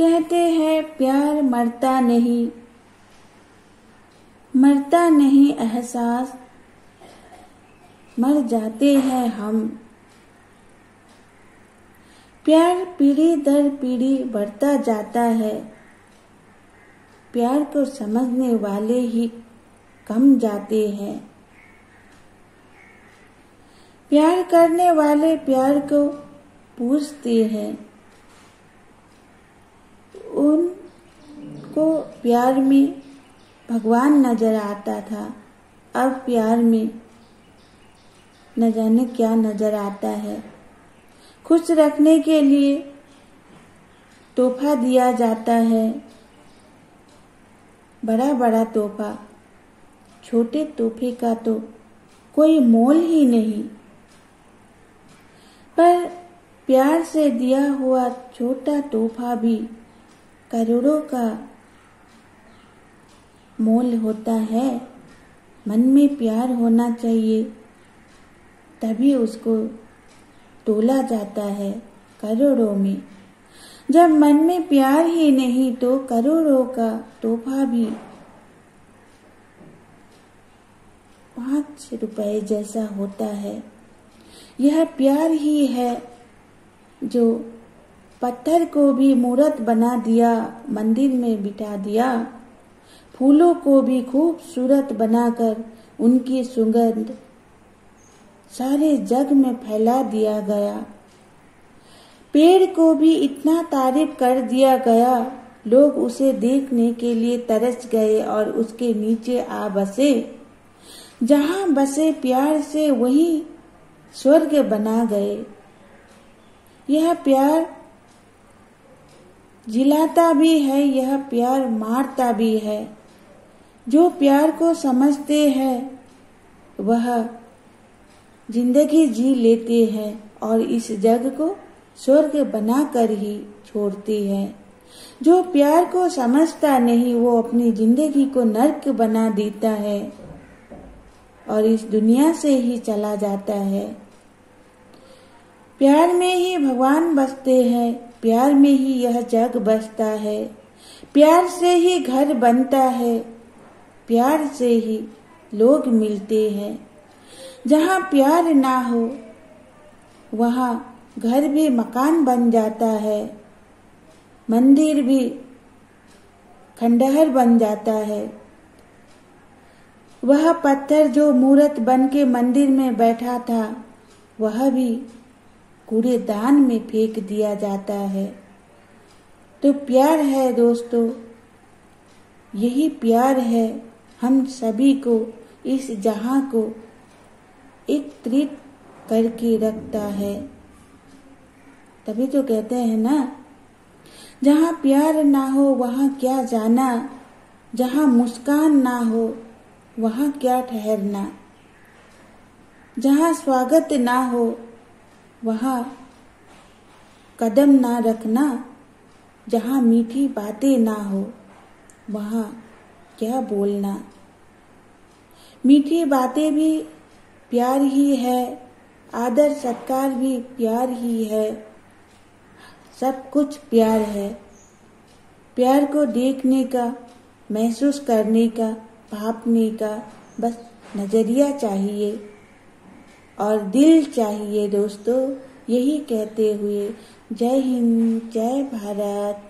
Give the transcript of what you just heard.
कहते हैं, प्यार मरता नहीं। मरता नहीं एहसास। मर जाते हैं हम। प्यार पीढ़ी दर पीढ़ी बढ़ता जाता है। प्यार को समझने वाले ही कम जाते हैं। प्यार करने वाले प्यार को पूछते हैं उनको प्यार में भगवान नज़र आता था, अब प्यार में न जाने क्या नज़र आता है। खुश रखने के लिए तोहफा दिया जाता है बड़ा बड़ा तोहफा। छोटे तोहफे का तो कोई मोल ही नहीं। पर प्यार से दिया हुआ छोटा तोहफा भी करोड़ों का मोल होता है। मन में प्यार होना चाहिए। तभी उसको तोला जाता है करोड़ों में। जब मन में प्यार ही नहीं तो करोड़ों का तोहफा भी पाँच रुपए जैसा होता है। यह प्यार ही है जो पत्थर को भी मूर्त बना दिया, मंदिर में बिठा दिया। फूलों को भी खूबसूरत बनाकर उनकी सुगंध सारे जग में फैला दिया गया। पेड़ को भी इतना तारीफ़ कर दिया गया। लोग उसे देखने के लिए तरस गए और उसके नीचे आ बसे। जहाँ बसे प्यार से वही स्वर्ग बना गए। यह प्यार जिलाता भी है, यह प्यार मारता भी है। जो प्यार को समझते हैं, वह ज़िंदगी जी लेते हैं और इस जग को स्वर्ग बनाकर ही छोड़ते हैं। जो प्यार को समझता नहीं, वो अपनी ज़िंदगी को नर्क बना देता है और इस दुनिया से ही चला जाता है। प्यार में ही भगवान बसते हैं, प्यार में ही यह जग बसता है। प्यार से ही घर बनता है प्यार से ही लोग मिलते हैं। जहाँ प्यार ना हो, वहाँ घर भी मकान बन जाता है। मंदिर भी खंडहर बन जाता है। वह पत्थर जो मूर्त बन के मंदिर में बैठा था, वह भी कूड़ेदान में फेंक दिया जाता है। तो प्यार है दोस्तों, यही प्यार है। हम सभी को इस जहाँ को एकत्रित करके रखता है। तभी तो कहते हैं ना, जहाँ प्यार ना हो वहाँ क्या जाना, जहाँ मुस्कान ना हो वहाँ क्या ठहरना। जहाँ स्वागत ना हो वहाँ कदम ना रखना, जहाँ मीठी बातें ना हो वहाँ क्या बोलना? मीठी बातें भी प्यार ही है, आदर सत्कार भी प्यार ही है। सब कुछ प्यार है। प्यार को देखने का, महसूस करने का, भापने का बस नज़रिया चाहिए। और दिल चाहिए दोस्तों, यही कहते हुए, जय हिंद, जय भारत।